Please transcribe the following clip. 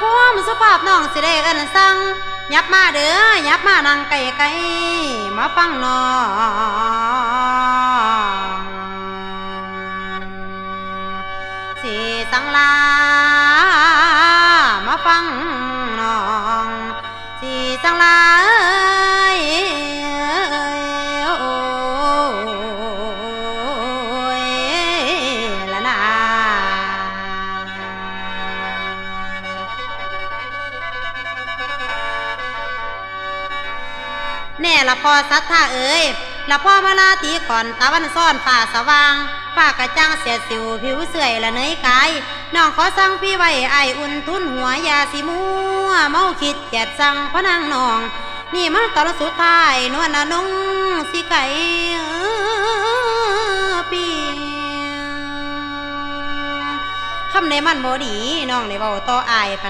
ความสุภาพน้องสิได้เอิ้นสั่งยับมาเด้อยับมานั่งไกลไกลๆมาฟังน้องสิสังลา มาฟังน้องสิสังลา แน่ละพอสัทธาเอ๋ยละพ่อมาลาตีก่อนตะวันซ่อนฝ่าสว่างฝ้ากระจ่างเสียสิวผิวเสื่อยละเนยกายน้องขอสั่งพี่ไว้ไออุ่นทุนหัวยาสิมัวเมาคิดแกดสั่งพะนางน้อง นี่มันตอนสุดท้ายนวลนนงสิไก่เอ้อปีคำในมันบ่ดีน้องได้เว้าต่ออายพัน